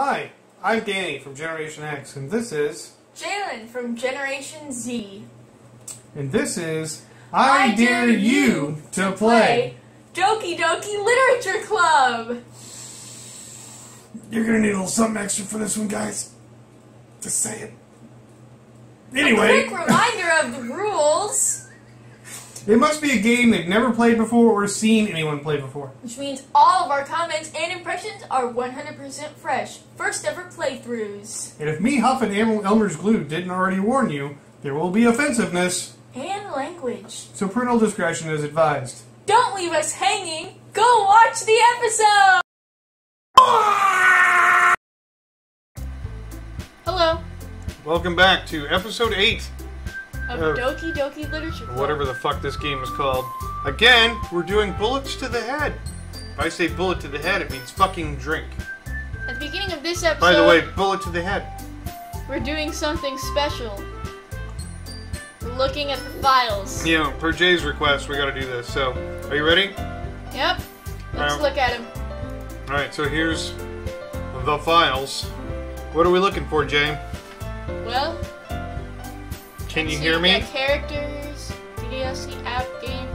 Hi, I'm Danny from Generation X, and this is, Jaylen from Generation Z. and this is, I, dare you to play. Doki Doki Literature Club. You're gonna need a little something extra for this one, guys. Just saying. A Anyway, quick reminder of the rules, it must be a game they've never played before or seen anyone play before. which means all of our comments and impressions are 100% fresh. First ever playthroughs. And if me Huff and Elmer's Glue didn't already warn you, there will be offensiveness, And language. so parental discretion is advised. Don't leave us hanging. Go watch the episode. Hello, Welcome back to episode 8, of Uh, Doki Doki Literature Club. whatever the fuck this game is called. Again, we're doing bullets to the head. If I say bullet to the head, it means fucking drink. At the beginning of this episode, By the way, bullet to the head. we're doing something special. We're looking at the files. Yeah, know, per Jay's request, we gotta do this. So, are you ready? Yep. Let's Um, look at them. Alright, so here's the files. What are we looking for, Jay? Well, Can you hear me? characters, DDLC app game.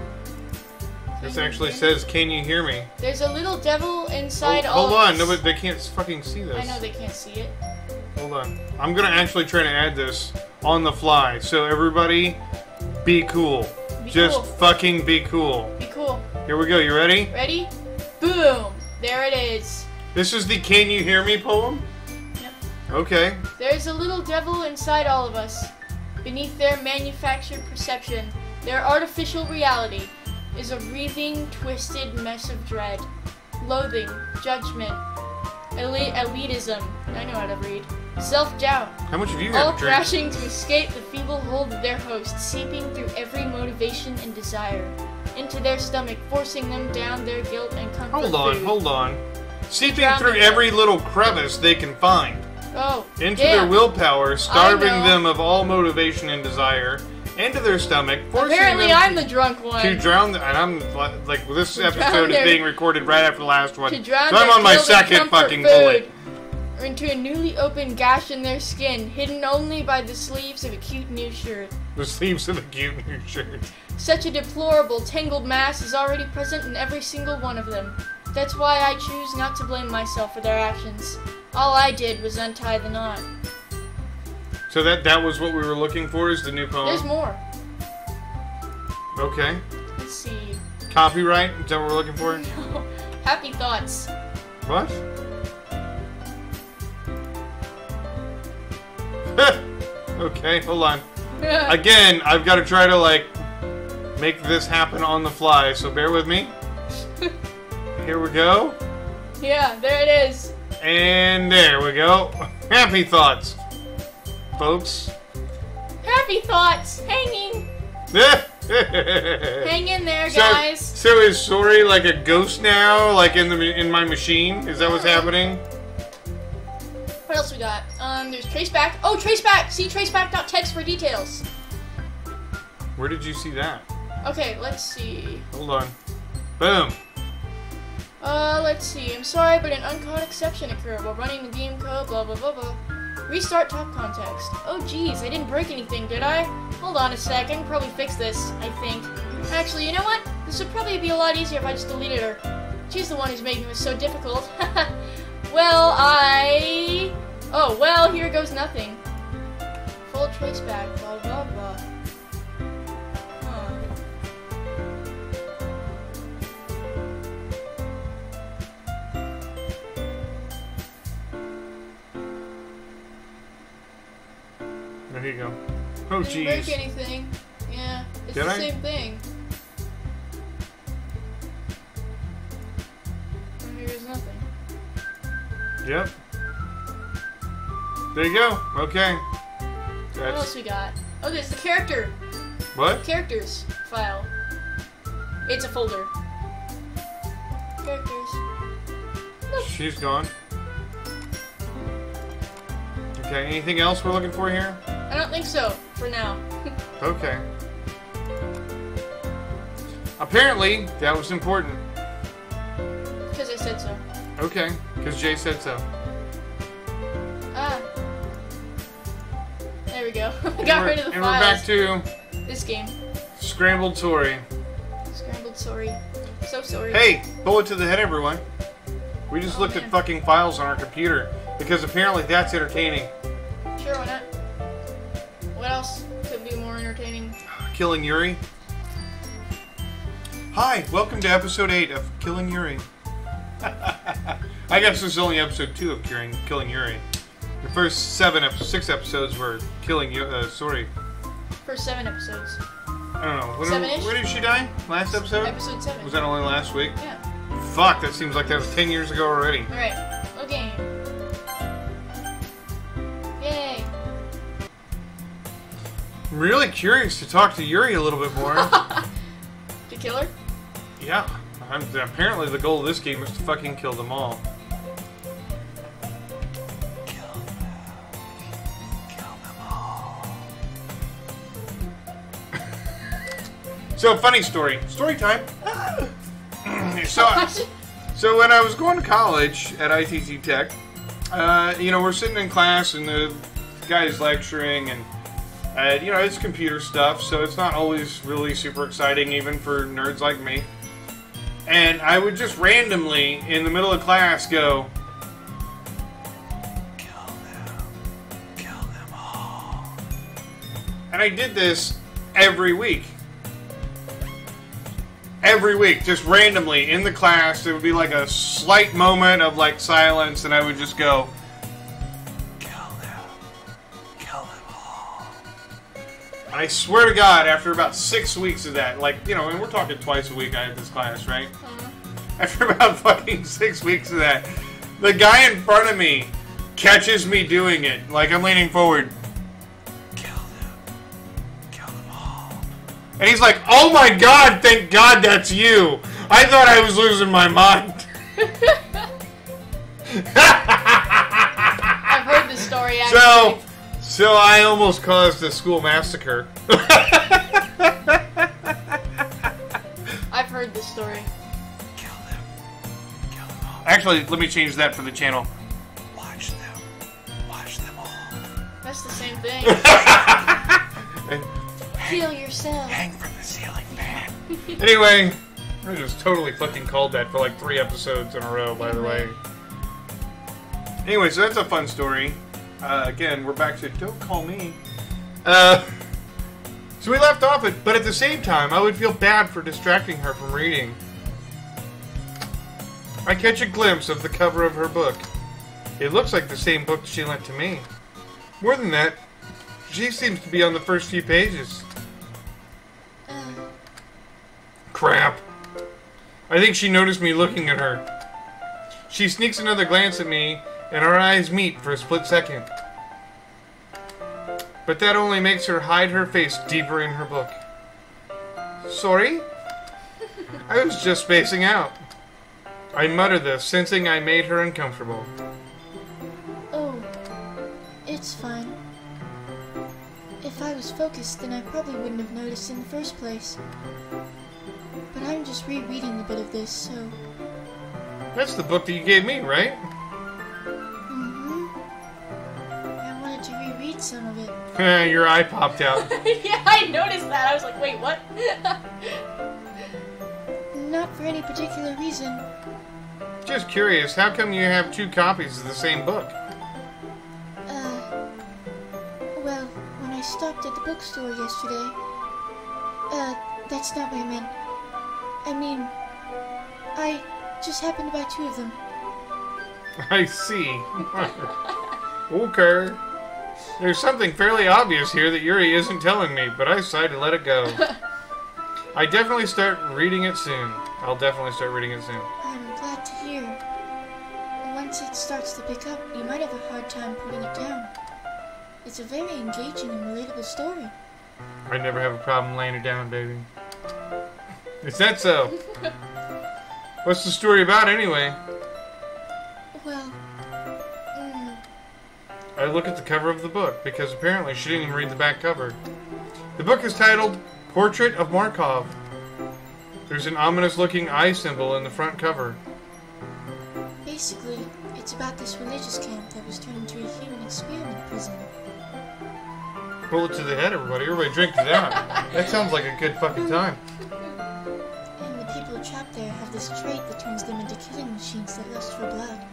This actually says, can you hear me? There's a little devil Oh, inside all. hold of on, no, but they can't fucking see this. I know they can't see it. Hold on. I'm gonna actually try to add this on the fly. So everybody, be cool. Be Just cool. fucking be cool. Be cool. Here we go. You ready? Ready? Boom! There it is. This is the "Can you hear me" poem. Yep. Okay. There's a little devil inside all of us. Beneath their manufactured perception, their artificial reality is a wreathing, twisted mess of dread, loathing, judgment, elitism. I know how to read. Self doubt. How much have you All had to drink? crashing to escape the feeble hold of their host, seeping through every motivation and desire into their stomach, forcing them down their guilt and comfort. Hold on, food. hold on. Seeping through every little crevice they can find Oh, into yeah. their willpower, starving them of all motivation and desire, into their stomach, forcing Apparently, them I'm the drunk one. to drown. The, and I'm like this To episode is their- being recorded right after the last one, to drown so I'm on my second fucking food, bullet. Into a newly opened gash in their skin, hidden only by the sleeves of a cute new shirt. The sleeves of a cute new shirt. Such a deplorable, tangled mass is already present in every single one of them. That's why I choose not to blame myself for their actions. All I did was untie the knot. So that that was what we were looking for. Is the new poem? There's more. Okay. Let's see. Copyright? Is that what we're looking for? No. Happy thoughts. What? okay, hold on. Again, I've got to try to like make this happen on the fly, so bear with me. Here we go. yeah, there it is. And there we go. Happy thoughts, folks. Happy thoughts. Hanging. Hang in there, So, guys. so is Sayori like a ghost now, like in the in my machine? Is that what's happening? What else we got? Um, there's traceback. Oh, traceback. See traceback.text for details. Where did you see that? Okay, let's see. Hold on. Boom. Uh, let's see. I'm sorry, but an uncaught exception occurred while running the game code. Blah blah blah blah. Restart top context. Oh geez, I didn't break anything, did I? Hold on a sec. I can probably fix this. I think. Actually, you know what? This would probably be a lot easier if I just deleted her. She's the one who's making this so difficult. well, I. Oh well, here goes nothing. Full traceback. Blah blah blah. There you go. Oh jeez. Didn't break anything. Yeah, it's Did the I? same thing. And here's nothing. Yep. There you go. Okay. What else we got? Oh, there's the character what? characters file. It's a folder. Characters. She's gone. Okay. Anything else we're looking for here? I don't think so, for now. okay. Apparently, that was important. Because I said so. Okay, because Jay said so. Ah. There we go. Got rid of the and files. And we're back to... This game. Scrambled Tory. Scrambled Tory. So sorry. Hey, bullet to the head, everyone. We just oh, looked man. at fucking files on our computer. Because apparently that's entertaining. Sure, why not? Killing Yuri. Hi, welcome to episode 8 of Killing Yuri. I guess this is only episode 2 of Killing, Killing Yuri. The first seven, ep- six episodes were Killing Yu- uh, sorry. First seven episodes. I don't know. When, Seven-ish? where did she die? Last episode? Episode seven. Was that only last week? Yeah. Fuck, that seems like that was 10 years ago already. Alright. Okay. I'm really curious to talk to Yuri a little bit more. To kill her? yeah. I'm, apparently the goal of this game is to fucking kill them all. So, funny story. Story time. so, so when I was going to college at ITT Tech, uh, you know, we're sitting in class and the guy's lecturing, and uh, you know, it's computer stuff, so it's not always really super exciting, even for nerds like me. And I would just randomly, in the middle of class, go, Kill them. Kill them all. And I did this every week. Every week, just randomly in the class, there would be like a slight moment of like silence, and I would just go, I swear to God, after about six weeks of that, like, you know, and we're talking twice a week I have this class, right? Uh-huh. After about fucking six weeks of that, the guy in front of me catches me doing it. Like, I'm leaning forward. Kill them. Kill them all. And he's like, oh my god, thank God that's you. I thought I was losing my mind. I've heard this story actually. So, so I almost caused a school massacre. I've heard this story. Actually, let me change that for the channel. Watch them. Watch them all. That's the same thing. And Kill yourself. Hang from the ceiling fan. anyway, I just totally fucking called that for like three episodes in a row, by the way. Anyway, so that's a fun story. Uh, again, we're back to don't call me. Uh, so we left off it, but at the same time, I would feel bad for distracting her from reading. I catch a glimpse of the cover of her book. It looks like the same book she lent to me. More than that, she seems to be on the first few pages. Crap. I think she noticed me looking at her. She sneaks another glance at me, and our eyes meet for a split second. But that only makes her hide her face deeper in her book. Sorry? I was just spacing out. I mutter this, sensing I made her uncomfortable. Oh, it's fine. If I was focused, then I probably wouldn't have noticed in the first place. But I'm just rereading a bit of this, so. That's the book that you gave me, right? Wanted to reread some of it. Your eye popped out. yeah, I noticed that. I was like, wait, what? Not for any particular reason. Just curious, how come you have two copies of the same book? Uh. Well, when I stopped at the bookstore yesterday. Uh, that's not what I meant. I mean, I just happened to buy two of them. I see. okay. There's something fairly obvious here that Yuri isn't telling me, but I decided to let it go. I definitely start reading it soon. I'll definitely start reading it soon. I'm glad to hear. Once it starts to pick up, you might have a hard time putting it down. It's a very engaging and relatable story. I never have a problem laying it down, baby. Is that so? What's the story about anyway? I look at the cover of the book because apparently she didn't even read the back cover. The book is titled Portrait of Markov. There's an ominous looking eye symbol in the front cover. basically, it's about this religious camp that was turned into a human experiment prison. Bullet to the head, everybody. Everybody drink to that. that sounds like a good fucking time. This trait that turns them into killing machines that lust for blood.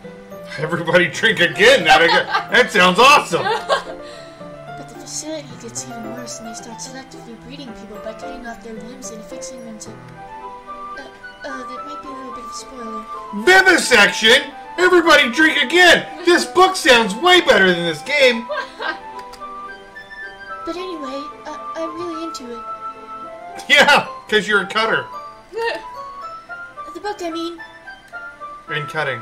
Everybody drink again. That, that sounds awesome. But the facility gets even worse, and they start selectively breeding people by cutting off their limbs and fixing them to. Uh, uh, that might be a little bit of a spoiler. Vivisection? Everybody drink again. This book sounds way better than this game. But anyway, uh, I'm really into it. Yeah, because you're a cutter. The book, I mean, In cutting.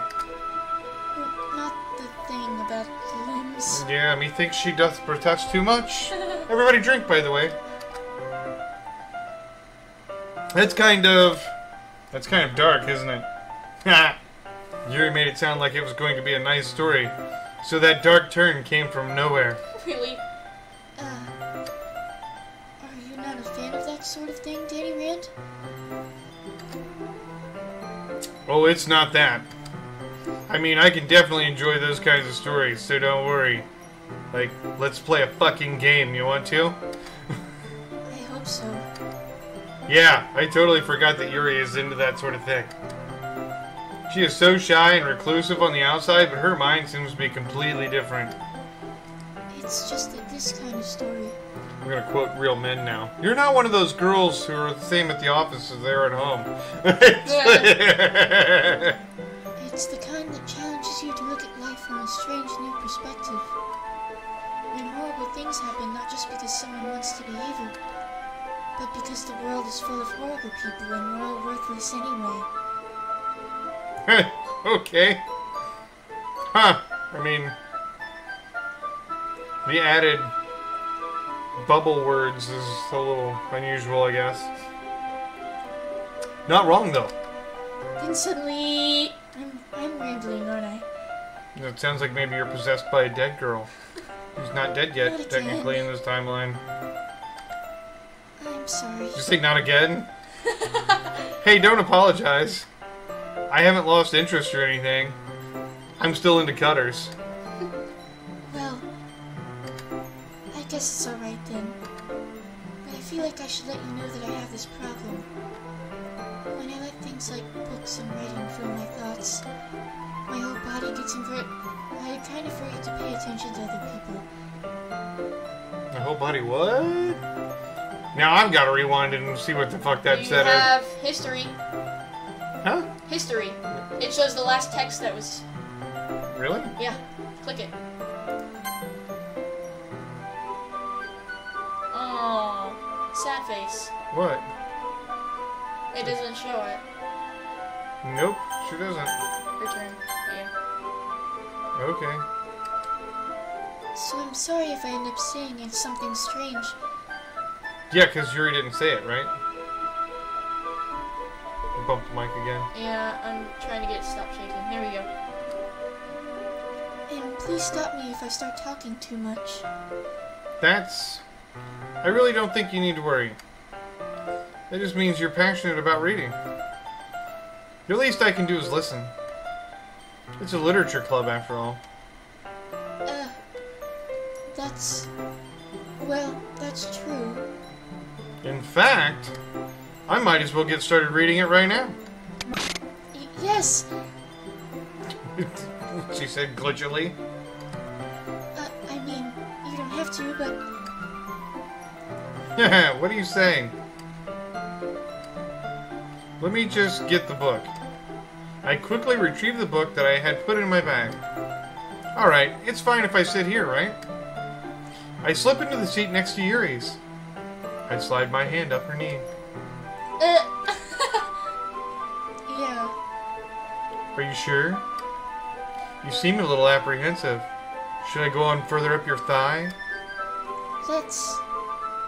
not the thing about the limbs. Yeah, methinks she doth protest too much. Everybody drink, by the way. That's kind of... That's kind of dark, isn't it? Ha! Yuri made it sound like it was going to be a nice story. So that dark turn came from nowhere. really? Oh, it's not that. I mean, I can definitely enjoy those kinds of stories, so don't worry. Like, let's play a fucking game. You want to? I hope so. Yeah, I totally forgot that Yuri is into that sort of thing. She is so shy and reclusive on the outside, but her mind seems to be completely different. It's just that this kind of story. I'm gonna quote real men now. You're not one of those girls who are the same at the office as they are at home. It's the kind that challenges you to look at life from a strange new perspective. When horrible things happen not just because someone wants to be evil, but because the world is full of horrible people and we're all worthless anyway. okay. Huh. I mean, the added bubble words is a little unusual, I guess. Not wrong, though. Then suddenly, I'm, I'm rambling, aren't I? It sounds like maybe you're possessed by a dead girl. Who's not dead Not yet, again. technically, in this timeline. I'm sorry. Just say not again. hey, don't apologize. I haven't lost interest or anything. I'm still into cutters. Guess it's alright then. But I feel like I should let you know that I have this problem. When I let things like books and writing fill my thoughts, my whole body gets invert. I kind of forget to pay attention to other people. My whole body, what? Now I've got to rewind and see what the fuck that you said. have history. Huh? History. It shows the last text that was. Really? Yeah. Click it. Face. What? It doesn't show it. Nope, she doesn't. Return. Yeah. Okay. So I'm sorry if I end up saying it's something strange. Yeah, because Yuri didn't say it, right? I bumped the mic again. Yeah, I'm trying to get it to stop shaking. There we go. And please stop me if I start talking too much. That's. I really don't think you need to worry. That just means you're passionate about reading. The least I can do is listen. It's a literature club, after all. Uh, that's. Well, that's true. In fact, I might as well get started reading it right now. Y- yes! she said glitchily. Uh, I mean, you don't have to, but what are you saying? Let me just get the book. I quickly retrieved the book that I had put in my bag. Alright, it's fine if I sit here, right? I slip into the seat next to Yuri's. I slide my hand up her knee. Uh, yeah. Are you sure? You seem a little apprehensive. Should I go on further up your thigh? That's.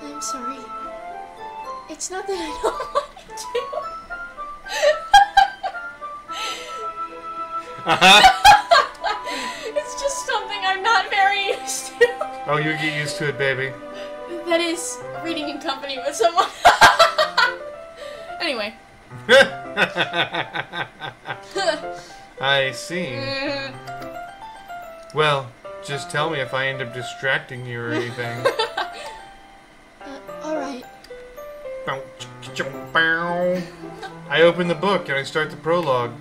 I'm sorry. It's not that I don't want Uh-huh. it's just something I'm not very used to. Oh, you get used to it, baby. That is reading in company with someone. anyway. I see. Mm, Well, just tell me if I end up distracting you or anything. I open the book and I start the prologue,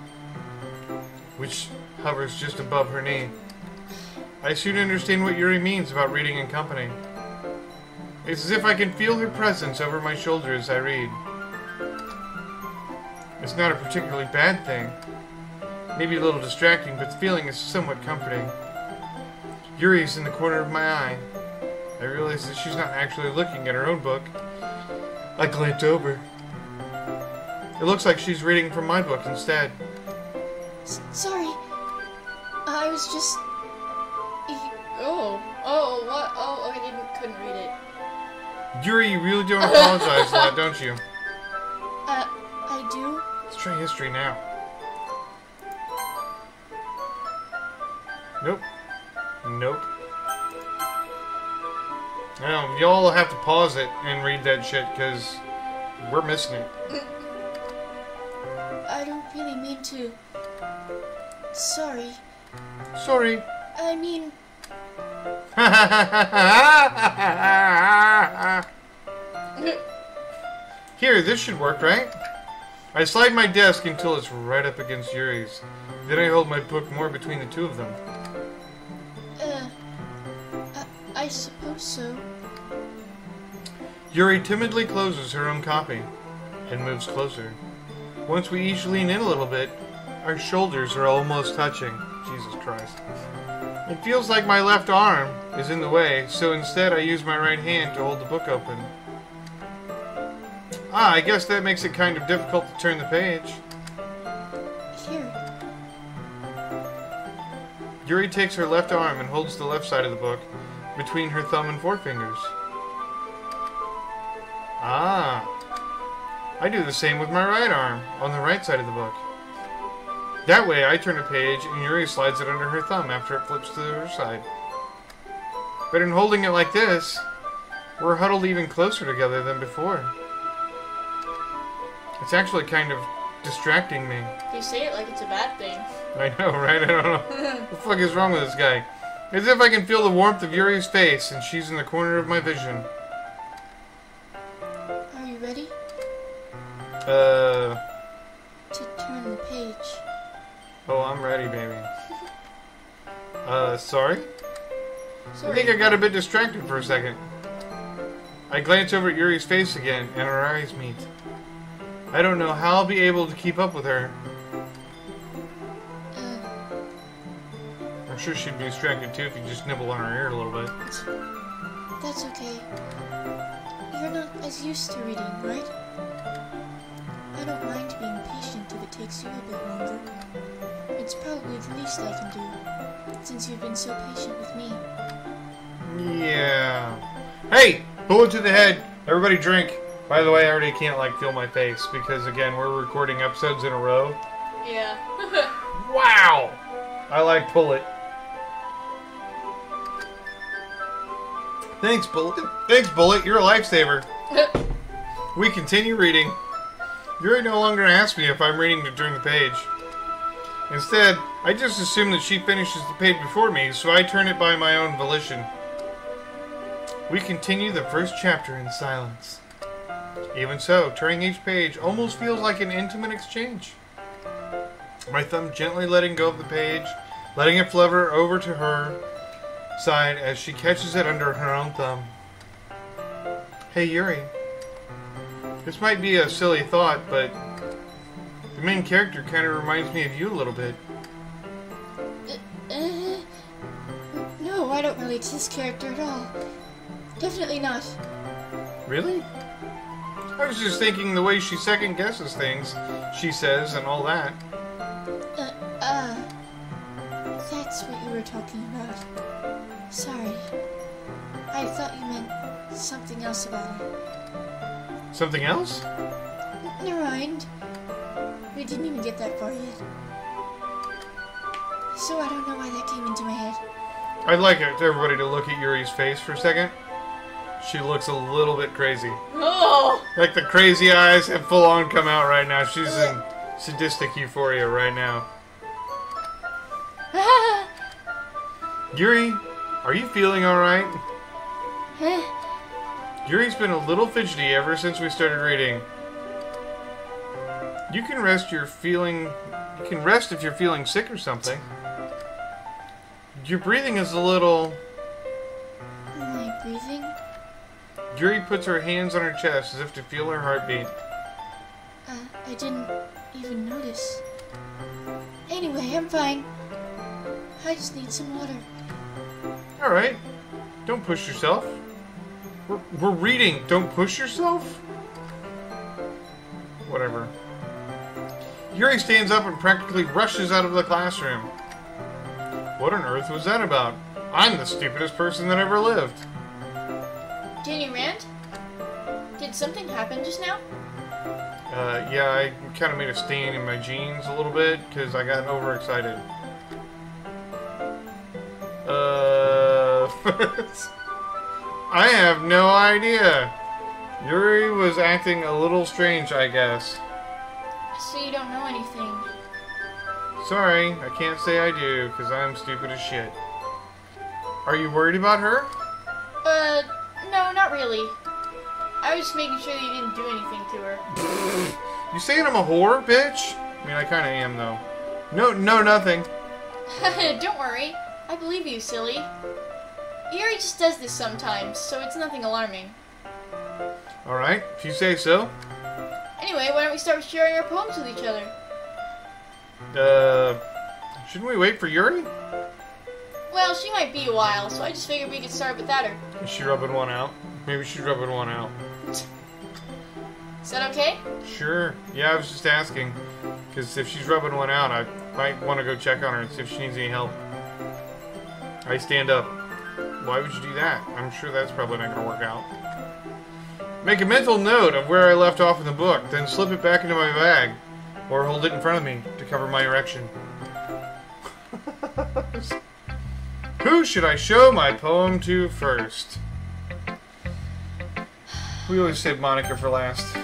which hovers just above her knee. I soon understand what Yuri means about reading in company. It's as if I can feel her presence over my shoulder as I read. It's not a particularly bad thing. Maybe a little distracting, but the feeling is somewhat comforting. Yuri's in the corner of my eye. I realize that she's not actually looking at her own book. I glance over. It looks like she's reading from my book instead. S- sorry. I was just. Oh, oh, what? Oh, I didn't, couldn't read it. Yuri, you really don't apologize a lot, don't you? Uh, I do? Let's try history now. Nope. Nope. Now, y'all have to pause it and read that shit, because we're missing it. I don't really mean to. Sorry. Sorry. I mean, Here, this should work, right? I slide my desk until it's right up against Yuri's. Then I hold my book more between the two of them. uh. I, I suppose so. Yuri timidly closes her own copy and moves closer. Once we each lean in a little bit, our shoulders are almost touching. Jesus Christ. It feels like my left arm is in the way, so instead I use my right hand to hold the book open. Ah, I guess that makes it kind of difficult to turn the page. Here. Yuri takes her left arm and holds the left side of the book between her thumb and forefingers. Ah. I do the same with my right arm on the right side of the book. That way, I turn a page and Yuri slides it under her thumb after it flips to the other side. But in holding it like this, we're huddled even closer together than before. It's actually kind of distracting me. You say it like it's a bad thing. I know, right? I don't know. what the fuck is wrong with this guy? As if I can feel the warmth of Yuri's face and she's in the corner of my vision. Uh. to turn the page? Oh, I'm ready, baby. Uh, sorry? I think I got a bit distracted for a second. I glance over at Yuri's face again, and our eyes meet. I don't know how I'll be able to keep up with her. Uh, I'm sure she'd be distracted too if you just nibble on her ear a little bit. that's okay. You're not as used to reading, right? I don't mind being patient if it takes you a bit longer. It's probably the least I can do, since you've been so patient with me. Yeah. Hey, bullet to the head. Everybody drink. By the way, I already can't like feel my face because again, we're recording episodes in a row. Yeah. Wow. I like bullet. Thanks, bullet. Thanks, bullet. You're a lifesaver. We continue reading. Yuri no longer asks me if I'm reading to turn the page. Instead, I just assume that she finishes the page before me, so I turn it by my own volition. We continue the first chapter in silence. Even so, turning each page almost feels like an intimate exchange. My thumb gently letting go of the page, letting it flutter over to her side as she catches it under her own thumb. Hey Yuri. This might be a silly thought, but the main character kind of reminds me of you a little bit. Uh, no, I don't relate to this character at all. Definitely not. Really? I was just thinking the way she second guesses things, she says, and all that. Uh, uh, that's what you were talking about. Sorry. I thought you meant something else about it. Something else? Never mind. We didn't even get that far yet. So I don't know why that came into my head. I'd like everybody to look at Yuri's face for a second. She looks a little bit crazy. Oh! Like the crazy eyes have full on come out right now. She's in sadistic euphoria right now. Yuri, are you feeling alright? Yuri's been a little fidgety ever since we started reading. You can rest your feeling. You can rest if you're feeling sick or something. Your breathing is a little. I breathing? Yuri puts her hands on her chest as if to feel her heartbeat. Uh, I didn't even notice. Anyway, I'm fine. I just need some water. All right. Don't push yourself. We're, we're reading. Don't push yourself. Whatever. Yuri stands up and practically rushes out of the classroom. What on earth was that about? I'm the stupidest person that ever lived. Danny Rand? Did something happen just now? Uh, yeah, I kind of made a stain in my jeans a little bit because I got overexcited. Uh, I have no idea. Yuri was acting a little strange, I guess. So you don't know anything. Sorry, I can't say I do because I'm stupid as shit. Are you worried about her? Uh, no, not really. I was just making sure that you didn't do anything to her. You saying I'm a whore, bitch? I mean, I kind of am though. No, no, nothing. Don't worry. I believe you, silly. Yuri just does this sometimes, so it's nothing alarming. All right, if you say so. Anyway, why don't we start sharing our poems with each other? Uh, shouldn't we wait for Yuri? Well, she might be a while, so I just figured we could start without her. Is she rubbing one out? Maybe she's rubbing one out. Is that okay? Sure. Yeah, I was just asking. Because if she's rubbing one out, I might want to go check on her and see if she needs any help. I stand up. Why would you do that? I'm sure that's probably not going to work out. Make a mental note of where I left off in the book, then slip it back into my bag. Or hold it in front of me to cover my erection. Who should I show my poem to first? We always save Monika for last.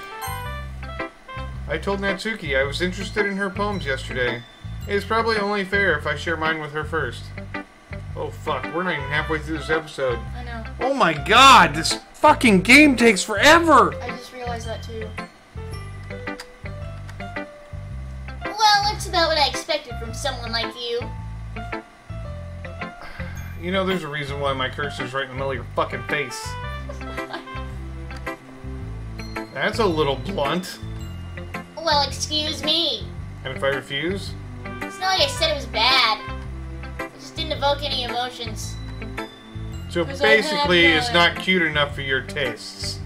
I told Natsuki I was interested in her poems yesterday. It's probably only fair if I share mine with her first. Oh fuck, we're not even halfway through this episode. I know. Oh my god, this fucking game takes forever! I just realized that too. Well, it's about what I expected from someone like you. You know, there's a reason why my cursor's right in the middle of your fucking face. That's a little blunt. Well, excuse me. And if I refuse? It's not like I said it was bad. Evoke any emotions. So 'Cause I have basically, it's not cute enough for your tastes.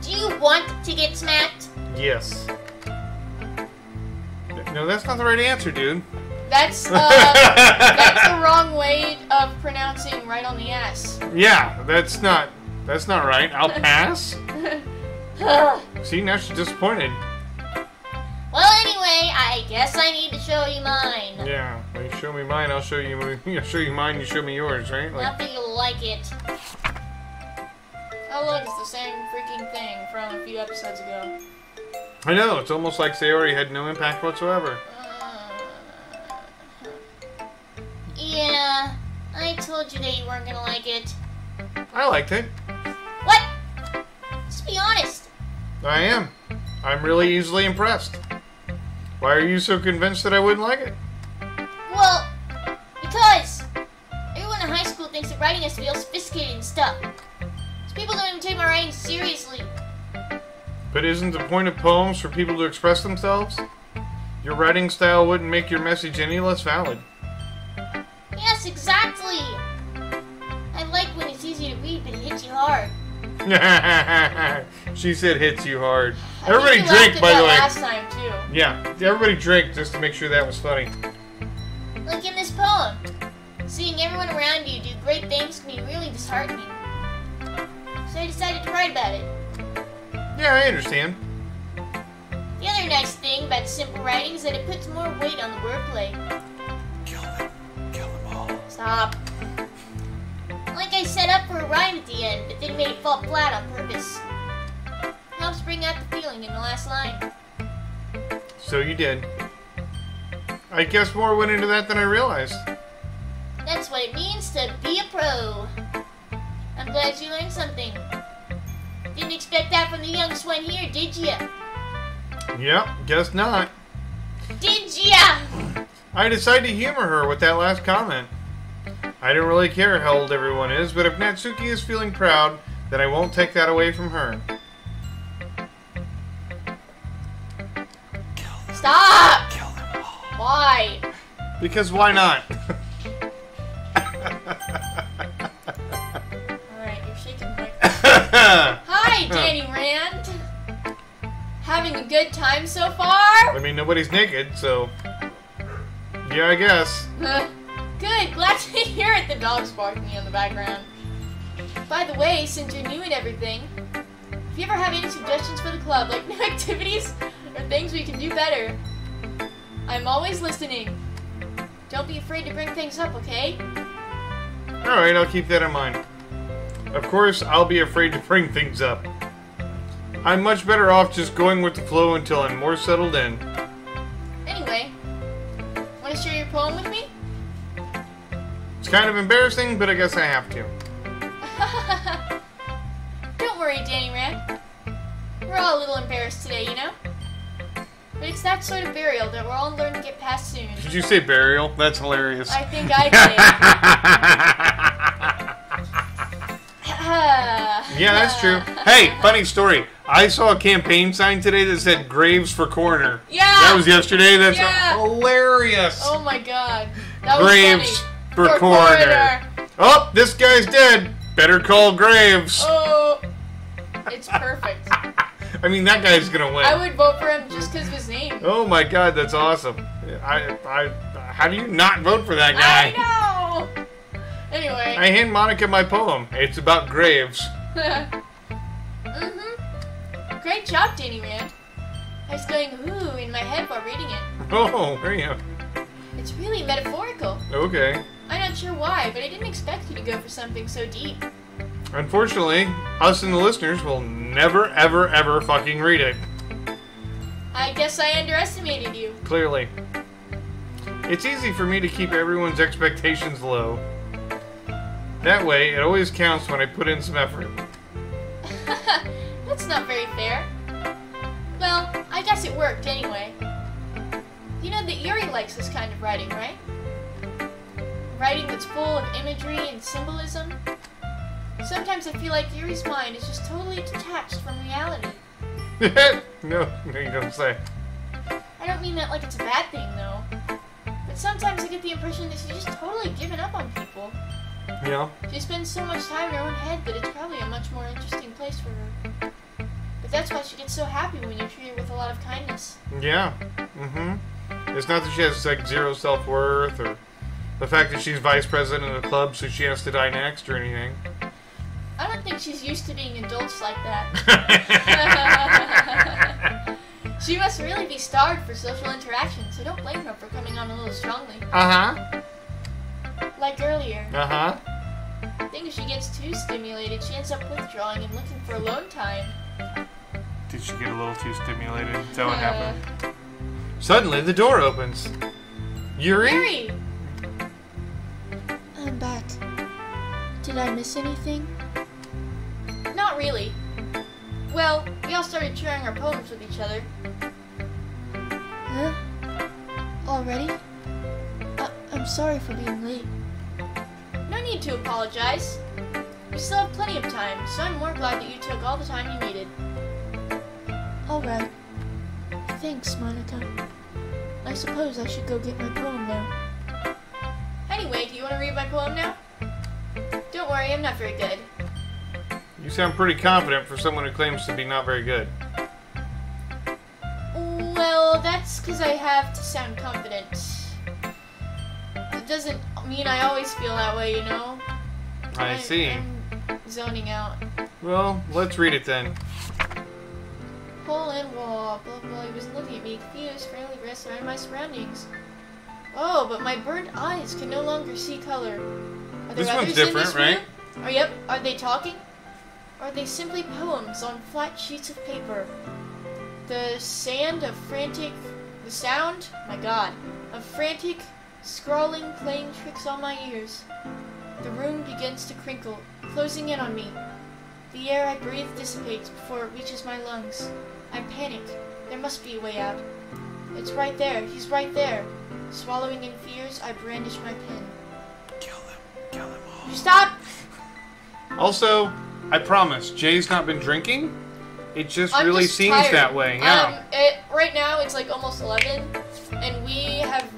Do you want to get smacked? Yes. No, that's not the right answer, dude. That's uh, that's the wrong way of pronouncing right on the ass. Yeah, that's not that's not right. I'll pass. See, now she's disappointed. I guess I need to show you mine. Yeah, when you show me mine, I'll show you. I'll show you mine. You show me yours, right? Like, Not that you'll like it. Oh look, it's the same freaking thing from a few episodes ago. I know. It's almost like Sayori had no impact whatsoever. Uh, yeah, I told you that you weren't gonna like it. I liked it. What? Just be honest. I am. I'm really easily impressed. Why are you so convinced that I wouldn't like it? Well, because everyone in high school thinks that writing has to be all sophisticated and stuff. So people don't even take my writing seriously. But isn't the point of poems for people to express themselves? Your writing style wouldn't make your message any less valid. Yes, exactly. I like when it's easy to read, but it hits you hard. she said hits you hard. I Everybody think drink, by the way. Last time too. Yeah, everybody drink just to make sure that was funny. Like in this poem. Seeing everyone around you do great things can be really disheartening. So I decided to write about it. Yeah, I understand. The other nice thing about simple writing is that it puts more weight on the wordplay. Kill them. Kill them all. Stop. Like I set up for a rhyme at the end, but then made it fall flat on purpose. Helps bring out the feeling in the last line. So you did. I guess more went into that than I realized. That's what it means to be a pro. I'm glad you learned something. Didn't expect that from the youngest one here, did ya? Yep, guess not. Did ya? I decided to humor her with that last comment. I don't really care how old everyone is, but if Natsuki is feeling proud, then I won't take that away from her. Stop! Kill them all. Why? Because why not? Alright, you're shaking my. Hi, Danny Rand! Having a good time so far? I mean, nobody's naked, so. Yeah, I guess. Good, glad to hear it. The dog's barking in the background. By the way, since you're new at everything, if you ever have any suggestions for the club, like new activities or things we can do better, I'm always listening. Don't be afraid to bring things up, okay? Alright, I'll keep that in mind. Of course, I'll be afraid to bring things up. I'm much better off just going with the flow until I'm more settled in. Anyway, want to share your poem with me? It's kind of embarrassing, but I guess I have to. Don't worry, Danny Rand. We're all a little embarrassed today, you know? But it's that sort of burial that we're all learning to get past soon. Did you say burial? That's hilarious. I think I did. yeah, that's true. Hey, funny story. I saw a campaign sign today that said Graves for Coroner. Yeah. That was yesterday. That's Yeah. hilarious. Oh my god. That was Graves funny. for, coroner. Oh, this guy's dead. Better call Graves. Oh. It's perfect. I mean, that guy's gonna win. I would vote for him just because of his name. Oh my god, that's awesome. I, I, how do you not vote for that guy? I know. Anyway. I hand Monika my poem. It's about Graves. mm-hmm. Great job, Danny Rand. I was going ooh in my head while reading it. Oh, there you go. It's really metaphorical. Okay. I'm not sure why, but I didn't expect you to go for something so deep. Unfortunately, us and the listeners will never, ever, ever fucking read it. I guess I underestimated you. Clearly. It's easy for me to keep everyone's expectations low. That way, it always counts when I put in some effort. That's not very fair. Well, I guess it worked anyway. You know that Yuri likes this kind of writing, right? Writing that's full of imagery and symbolism. Sometimes I feel like Yuri's mind is just totally detached from reality. no, no, you don't say. I don't mean that like it's a bad thing, though. But sometimes I get the impression that she's just totally given up on people. Yeah. She spends so much time in her own head that it's probably a much more interesting place for her. But that's why she gets so happy when you treat her with a lot of kindness. Yeah. Mm-hmm. It's not that she has like zero self worth or the fact that she's vice president of the club, so she has to die next or anything. I don't think she's used to being indulged like that. she must really be starved for social interaction, so don't blame her for coming on a little strongly. uh huh. Like earlier, Uh huh. I think if she gets too stimulated, she ends up withdrawing and looking for alone time. Did she get a little too stimulated? Is that what Uh, happened? Suddenly, the door opens. Yuri? Yuri! I'm back. Did I miss anything? Not really. Well, we all started sharing our poems with each other. Huh? Already? I- I'm sorry for being late. No need to apologize. We still have plenty of time, so I'm more glad that you took all the time you needed. Alright. Thanks, Monika. I suppose I should go get my poem now. Anyway, do you want to read my poem now? Don't worry, I'm not very good. You sound pretty confident for someone who claims to be not very good. Well, that's because I have to sound confident. It doesn't mean I always feel that way, you know? I I'm- see. I'm zoning out. Well, let's read it then. Hole in wall. Blah blah. He was looking at me, confused, fairly rest around my surroundings. Oh, but my burnt eyes can no longer see color. Are there This one's others in different, this right? Oh, yep. Are they talking? Are they simply poems on flat sheets of paper? The sand of frantic, the sound, my God, of frantic, scrawling, playing tricks on my ears. The room begins to crinkle, closing in on me. The air I breathe dissipates before it reaches my lungs. I panic, There must be a way out. It's right there. He's right there. Swallowing in fears, I brandish my pen. Kill them. Kill them all. You stop! Also, I promise, Jay's not been drinking. It just I'm really just seems tired. that way. Yeah. Um, it, right now it's like almost 11, and we have.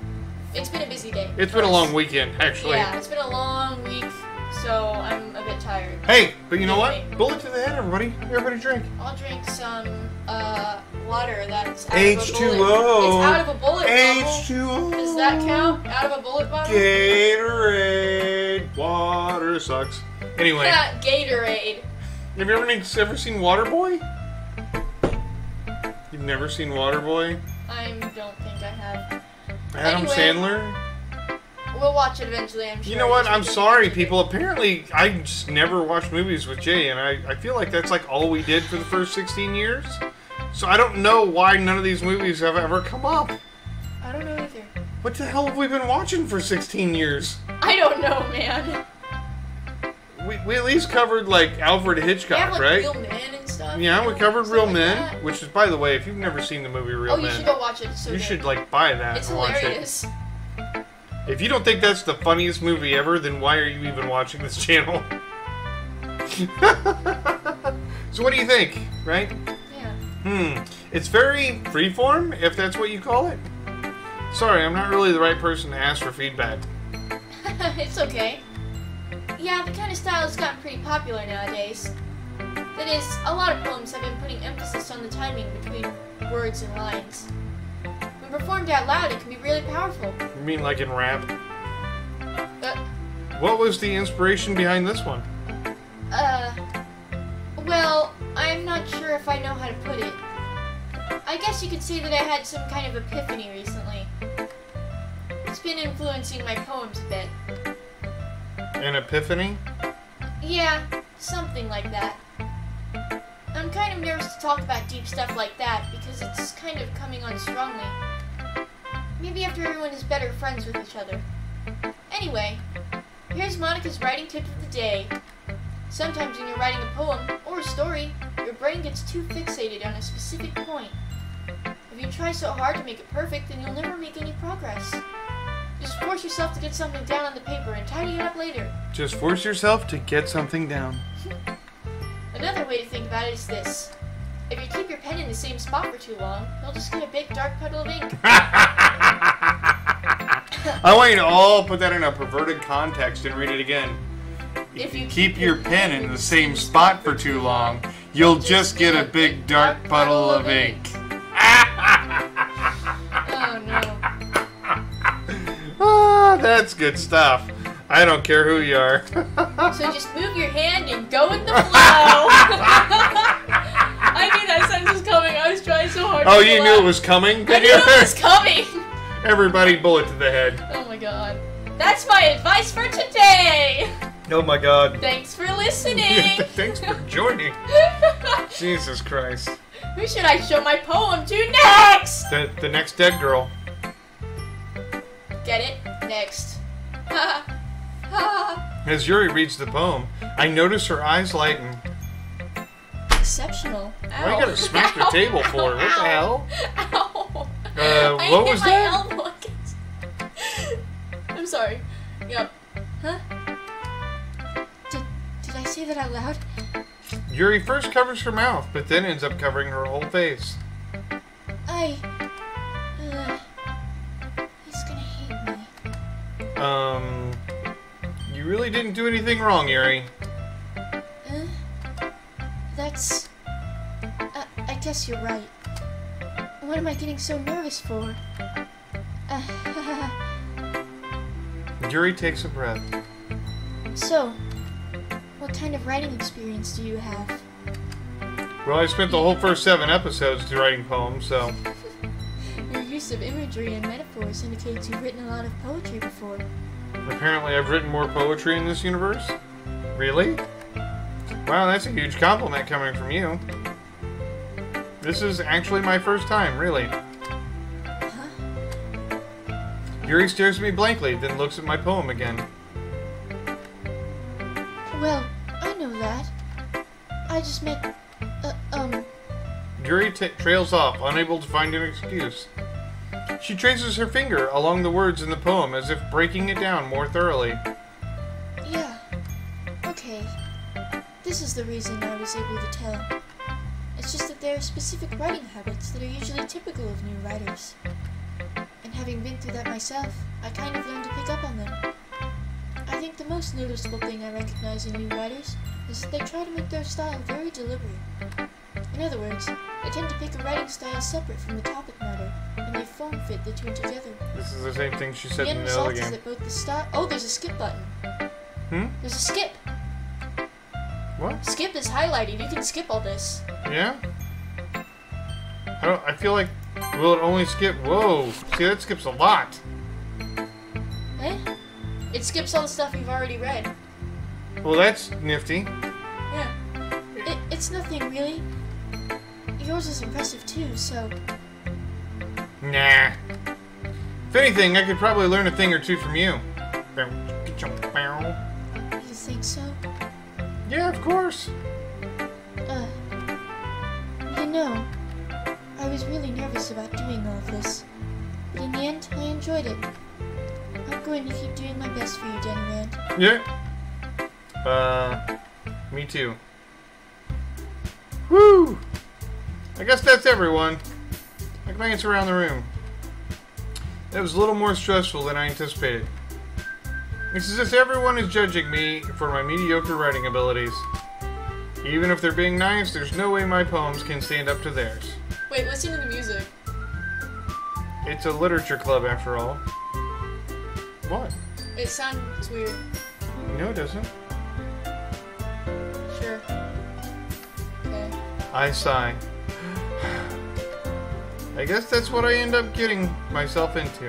It's been a busy day. it's been a long weekend, actually. Yeah, it's been a long week, so I'm a bit tired. Hey, but you know Anyway. what? Bullet to the head, everybody. Everybody drink. I'll drink some uh, water that's out H2O. of a Bulleit. It's out of a Bulleit bottle. H2O. Does that count? Out of a Bulleit bottle? Gatorade. Water sucks. Anyway, Gatorade. have you ever, ever seen Waterboy? You've never seen Waterboy? I don't think I have. Adam Anyway. Sandler? We'll watch it eventually, I'm sure. You know what? I'm sorry, people. Apparently, I just never watched movies with Jay, and I, I feel like that's like all we did for the first 16 years. So I don't know why none of these movies have ever come up. I don't know either. What the hell have we been watching for 16 years? I don't know, man. We, we at least covered like Alfred Hitchcock, have like right? Real Men and stuff. yeah, we you covered Real like Men, that. which is, by the way, if you've never seen the movie Real Oh, you Men, should go watch it. So you good. should like buy that It's and watch hilarious. it. If you don't think that's the funniest movie ever, then why are you even watching this channel? so what do you think, right? Yeah. Hmm. It's very freeform, if that's what you call it. Sorry, I'm not really the right person to ask for feedback. it's okay. Yeah, the kind of style has gotten pretty popular nowadays. That is, a lot of poems have been putting emphasis on the timing between words and lines. When performed out loud, it can be really powerful. You mean like in rap? Uh, What was the inspiration behind this one? uh, well, I'm not sure if I know how to put it. I guess you could say that I had some kind of epiphany recently. It's been influencing my poems a bit. An epiphany? Yeah, something like that. I'm kind of nervous to talk about deep stuff like that because it's kind of coming on strongly. Maybe after everyone is better friends with each other. Anyway, here's Monika's writing tip of the day. Sometimes when you're writing a poem or a story, your brain gets too fixated on a specific point. If you try so hard to make it perfect, then you'll never make any progress. Just force yourself to get something down on the paper and tidy it up later. Just force yourself to get something down. Another way to think about it is this. If you keep your pen in the same spot for too long, you'll just get a big dark puddle of ink. I want you to all put that in a perverted context and read it again. If you Keep your pen in the same spot for too long, you'll just get a big dark puddle of ink. That's good stuff. I don't care who you are. So just move your hand and go with the flow. I knew that sentence was coming. I was trying so hard. oh, you knew it was coming? I knew you? it was coming. Everybody bullet to the head. Oh my god. That's my advice for today. Oh my god. Thanks for listening. Thanks for joining. Jesus Christ. Who should I show my poem to next? The, the next dead girl. Get it? Next. As Yuri reads the poem, I notice her eyes lighten. Exceptional. Why you gotta smack the table for? What the hell? Ow. Uh, I what was my that? I'm sorry. Yep. Huh? Did, did I say that out loud? Yuri first covers her mouth, but then ends up covering her whole face. I. Um, you really didn't do anything wrong, Yuri. Uh, that's. Uh, I guess you're right. What am I getting so nervous for? Uh, Yuri takes a breath. so, what kind of writing experience do you have? Well, I spent the whole first seven episodes writing poems, so. Use of imagery and metaphors indicates you've written a lot of poetry before. Apparently, I've written more poetry in this universe. Really? Wow, that's a huge compliment coming from you. This is actually my first time, really. Huh? Yuri stares at me blankly, then looks at my poem again. Well, I know that. I just meant. Uh, um. Yuri t- trails off, unable to find an excuse. She traces her finger along the words in the poem as if breaking it down more thoroughly. Yeah. Okay. This is the reason I was able to tell. It's just that there are specific writing habits that are usually typical of new writers. And having been through that myself, I kind of learned to pick up on them. I think the most noticeable thing I recognize in new writers is that they try to make their style very deliberate. In other words, they tend to pick a writing style separate from the topic matter, and they form fit the two together. This is the same thing she said The in the other game. that both the style. Oh, there's a skip button. Hmm? There's a skip. What? Skip is highlighted. You can skip all this. Yeah? I don't. I feel like. Will it only skip? Whoa! See, that skips a lot. Eh? It skips all the stuff you've already read. Well, that's nifty. Yeah. It, it's nothing really. Yours is impressive too, so Nah. If anything, I could probably learn a thing or two from you. you think so? Yeah, of course. Uh, you know, I was really nervous about doing all of this, but in the end, I enjoyed it. I'm going to keep doing my best for you, Danny Rand. Yeah. Uh, me too. Woo! I guess that's everyone. I glance around the room. That was a little more stressful than I anticipated. It's as if everyone is judging me for my mediocre writing abilities. Even if they're being nice, there's no way my poems can stand up to theirs. Wait, listen to the music. It's a literature club, after all. What? It sounds weird. No, it doesn't. Sure. Okay. I sigh. I guess that's what I end up getting myself into.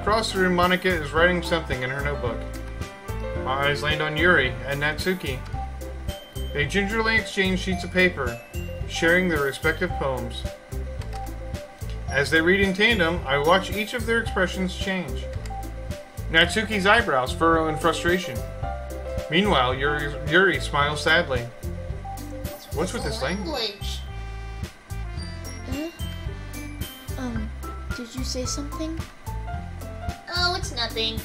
Across the room, Monika is writing something in her notebook. My eyes land on Yuri and Natsuki. They gingerly exchange sheets of paper, sharing their respective poems. As they read in tandem, I watch each of their expressions change. Natsuki's eyebrows furrow in frustration. Meanwhile, Yuri, Yuri smiles sadly. What's with this language? Did you say something? Oh, it's nothing.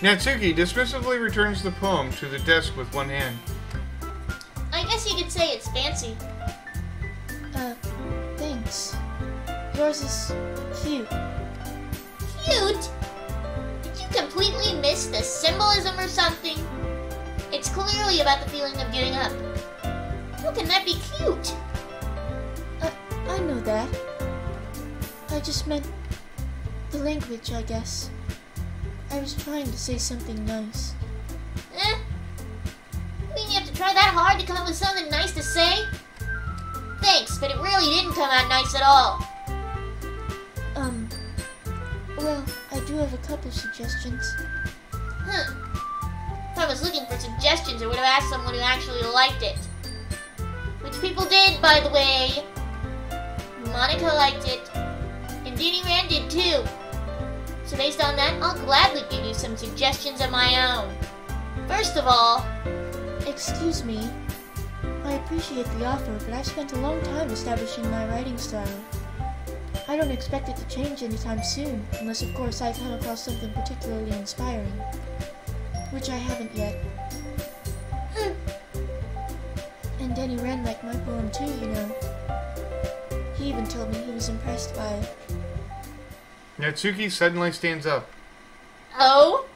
Natsuki dismissively returns the poem to the desk with one hand. I guess you could say it's fancy. Uh, thanks. Yours is cute. Cute? Did you completely miss the symbolism or something? It's clearly about the feeling of giving up. How can that be cute? I, I know that. I just meant the language, I guess. I was trying to say something nice. Eh? You mean you have to try that hard to come up with something nice to say? Thanks, but it really didn't come out nice at all. Um, well, I do have a couple suggestions. Huh. If I was looking for suggestions, I would have asked someone who actually liked it. Which people did, by the way. Monika liked it. Danny Rand did too. So based on that, I'll gladly give you some suggestions of my own. First of all, Excuse me. I appreciate the offer, but I've spent a long time establishing my writing style. I don't expect it to change anytime soon, unless of course I come across something particularly inspiring. Which I haven't yet. Hmm. and Danny Rand liked my poem too, you know. He even told me he was impressed by it. Natsuki suddenly stands up. oh?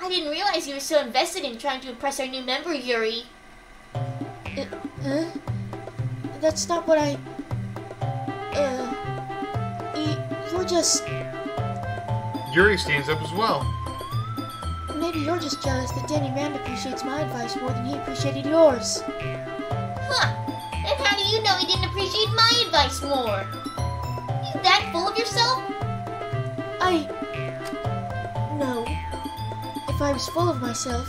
I didn't realize you were so invested in trying to impress our new member, Yuri. It, huh? That's not what I. Uh. You're just. Yuri stands up as well. Maybe you're just jealous that Danny Rand appreciates my advice more than he appreciated yours. Huh. And how do you know he didn't appreciate my advice more? You that full of yourself? I. No. If I was full of myself,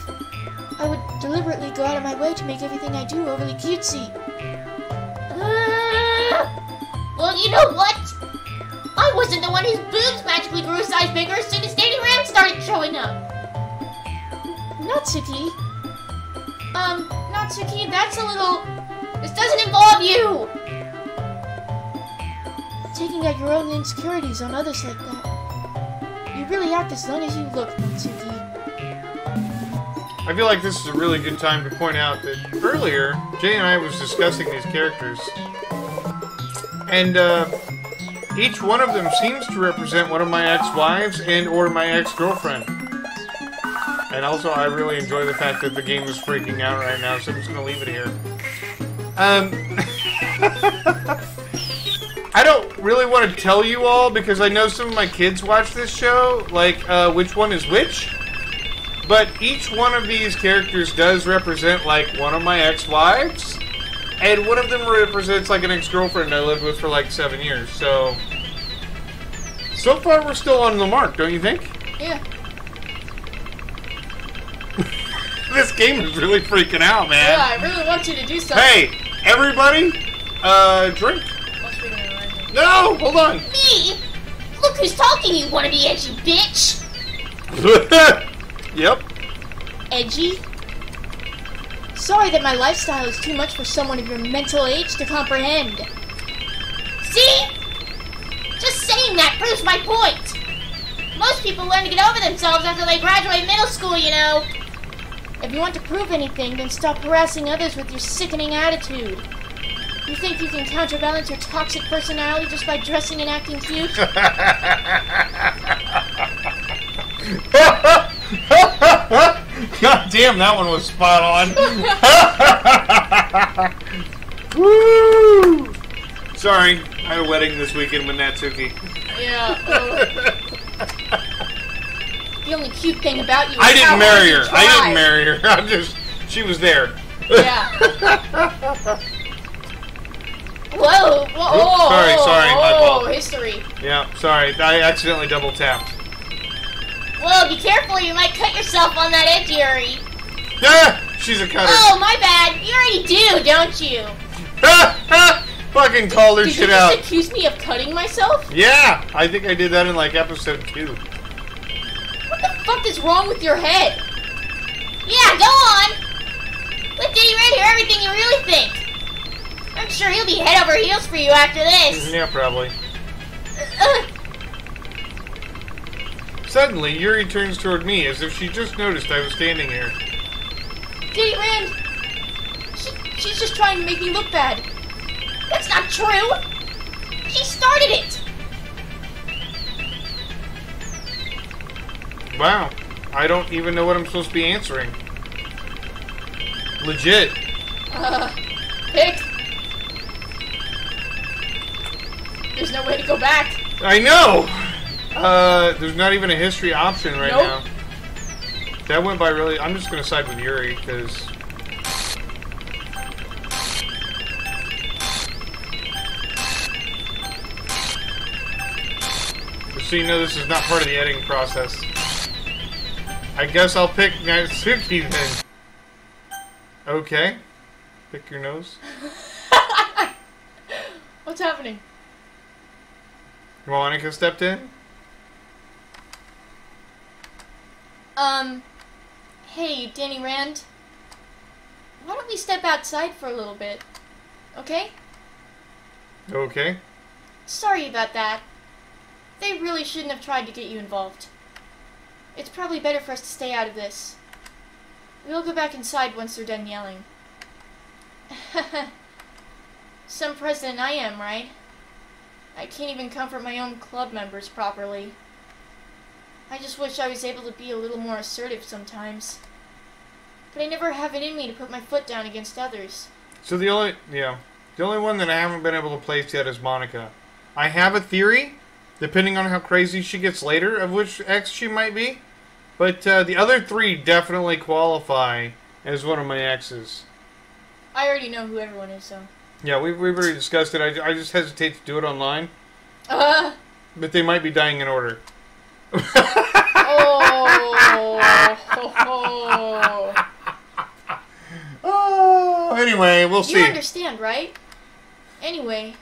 I would deliberately go out of my way to make everything I do overly cutesy. well, you know what? I wasn't the one whose boobs magically grew a size bigger as soon as Danny Rand started showing up. Natsuki, Um, Natsuki, that's a little. This doesn't involve you! Taking out your own insecurities on others like that. Really act as young as you look. I feel like this is a really good time to point out that earlier, Jay and I was discussing these characters. And, uh, each one of them seems to represent one of my ex-wives and or my ex-girlfriend. And also, I really enjoy the fact that the game is freaking out right now, so I'm just gonna leave it here. Um... I don't really want to tell you all because I know some of my kids watch this show, like uh, which one is which. But each one of these characters does represent like one of my ex-wives, and one of them represents like an ex-girlfriend I lived with for like seven years. So, so far we're still on the mark, don't you think? Yeah. This game is really freaking out, man. Yeah, I really want you to do something. Hey, everybody, uh, drink. No, hold on. Me? Look who's talking, you wanna be edgy bitch! yep. Edgy? Sorry that my lifestyle is too much for someone of your mental age to comprehend. See? Just saying that proves my point! Most people learn to get over themselves after they graduate middle school, you know. If you want to prove anything, then stop harassing others with your sickening attitude. You think you can counterbalance your toxic personality just by dressing and acting cute? God damn, that one was spot on. Woo! Sorry, I had a wedding this weekend with Natsuki. yeah. uh, the only cute thing about you is I didn't marry her. you I didn't marry her. I'm just, she was there. Yeah. Whoa! Whoa! Oops, sorry, sorry, my Oh, fault. history. Yeah, sorry, I accidentally double tapped. Whoa, be careful, you might cut yourself on that edge, Yuri. Ah, she's a cutter. Oh, my bad. You already do, don't you? Fucking called her Did you shit just out. accuse me of cutting myself? Yeah, I think I did that in like episode two. What the fuck is wrong with your head? Yeah, go on. Let Danny Rand hear everything you really think. I'm sure he'll be head over heels for you after this. Yeah, probably. Uh, Suddenly, Yuri turns toward me as if she just noticed I was standing here. Rand! She, she's just trying to make me look bad. that's not true. She started it. Wow, I don't even know what I'm supposed to be answering. Legit. Uh, pick. There's no way to go back. I know! Uh, there's not even a history option right Nope. now. That went by really. I'm just gonna side with Yuri, because. So you know, this is not part of the editing process. I guess I'll pick Natsuki then. Okay. Pick your nose. What's happening? Monika stepped in. Um, hey, Danny Rand. Why don't we step outside for a little bit? Okay? Okay. Sorry about that. They really shouldn't have tried to get you involved. It's probably better for us to stay out of this. We'll go back inside once they're done yelling. Some president I am, right? I can't even comfort my own club members properly. I just wish I was able to be a little more assertive sometimes. But I never have it in me to put my foot down against others. So the only yeah, the only one that I haven't been able to place yet is Monika. I have a theory, depending on how crazy she gets later, of which ex she might be. But uh, the other three definitely qualify as one of my exes. I already know who everyone is, so. Yeah, we've, we've already discussed it. I, I just hesitate to do it online, Uh, but they might be dying in order. oh. oh, anyway, we'll You see. You understand, right? Anyway,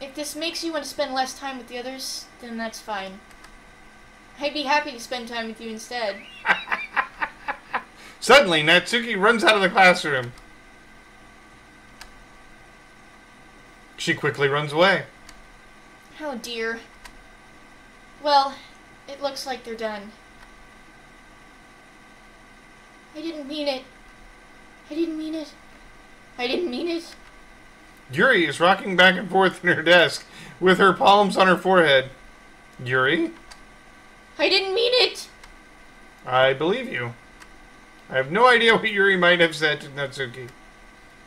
if this makes you want to spend less time with the others, then that's fine. I'd be happy to spend time with you instead. Suddenly, Natsuki runs out of the classroom. She quickly runs away. Oh dear. Well, it looks like they're done. I didn't mean it. I didn't mean it. I didn't mean it. Yuri is rocking back and forth in her desk with her palms on her forehead. Yuri? I didn't mean it. I believe you. I have no idea what Yuri might have said to Natsuki.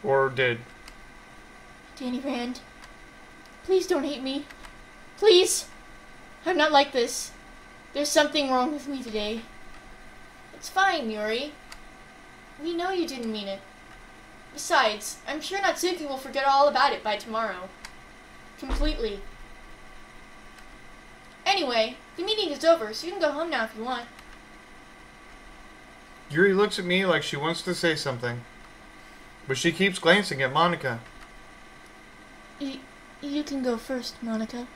Or did. Danny Rand, please don't hate me. Please. I'm not like this. There's something wrong with me today. It's fine, Yuri. We know you didn't mean it. Besides, I'm sure Natsuki will forget all about it by tomorrow. Completely. Anyway, the meeting is over, so you can go home now if you want. Yuri looks at me like she wants to say something. But she keeps glancing at Monika. Y- you can go first, Monika.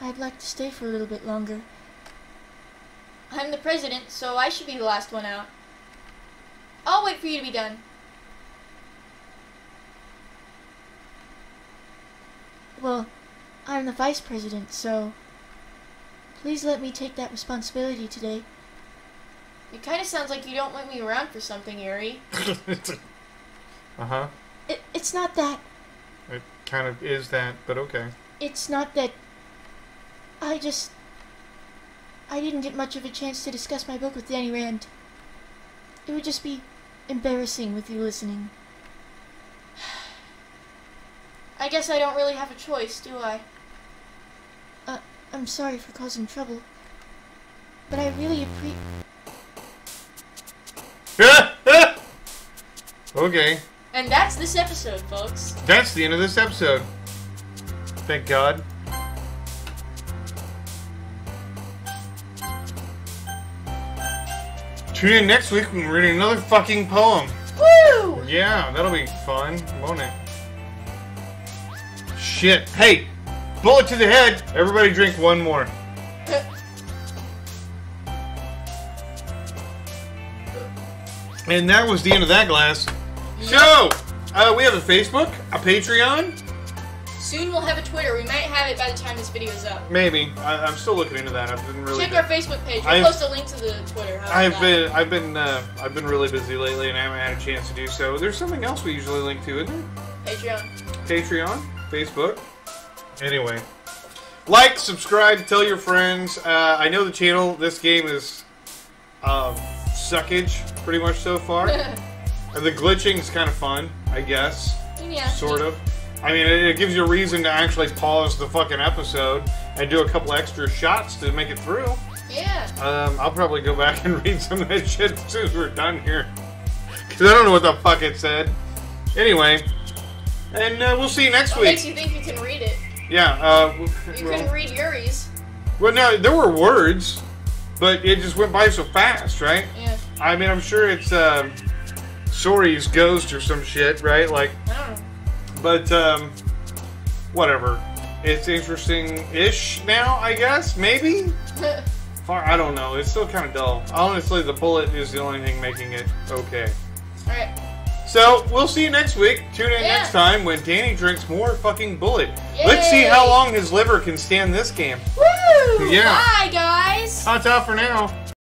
I'd like to stay for a little bit longer. I'm the president, so I should be the last one out. I'll wait for you to be done. Well, I'm the vice president, so please let me take that responsibility today. It kind of sounds like you don't want me around for something, Yuri. uh huh. It, it's not that. It kind of is that, but okay. It's not that. I just. I didn't get much of a chance to discuss my book with Danny Rand. It would just be embarrassing with you listening. I guess I don't really have a choice, do I? Uh, I'm sorry for causing trouble. But I really appreciate. okay. And that's this episode, folks. That's the end of this episode. Thank God. Tune in next week when we're reading another fucking poem. Woo! Yeah, that'll be fun, won't it? Shit. Hey, bullet to the head. Everybody drink one more. And that was the end of that glass. So, uh, we have a Facebook, a Patreon, Soon we'll have a Twitter. We might have it by the time this video is up. maybe. I, I'm still looking into that. I've been really. Check our Facebook page. We'll I've- post a link to the Twitter. I've that? been I've been uh, I've been really busy lately, and I haven't had a chance to do so. There's something else we usually link to, isn't there? Patreon. Patreon, Facebook. Anyway, like, subscribe, tell your friends. Uh, I know the channel. This game is um, suckage, pretty much so far. and the glitching is kind of fun, I guess, yeah. sort of. I mean, it, gives you a reason to actually pause the fucking episode and do a couple extra shots to make it through. Yeah. Um, I'll probably go back and read some of that shit as soon as we're done here. Because I don't know what the fuck it said. Anyway, and uh, we'll see you next What week. makes you think you can read it? Yeah, uh, You well, couldn't read Yuri's. well, no, there were words, but it just went by so fast, right? Yeah. I mean, I'm sure it's um, Sayori's ghost or some shit, right? Like, I don't but um, whatever. It's interesting-ish now, I guess. Maybe. Far, I don't know. It's still kind of dull. Honestly, the Bulleit is the only thing making it okay. Alright. So we'll see you next week. Tune in Yeah. next time when Danny drinks more fucking Bulleit. Let's see how long his liver can stand this game. Woo! Yeah. Bye, guys! That's all for now.